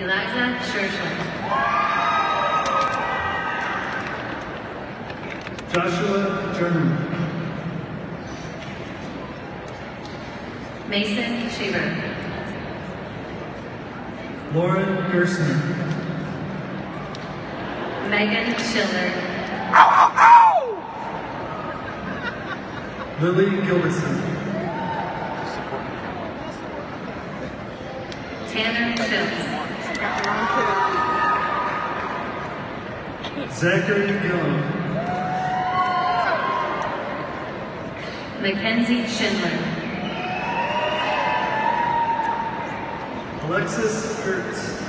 Eliza Scherschel. Joshua German. Mason Shaver. Lauren Gersner. Megan Schiller. Lily Gilbertson. Tanner Schultz. Zachary Gillum. Mackenzie Schindler. Alexis Kurtz.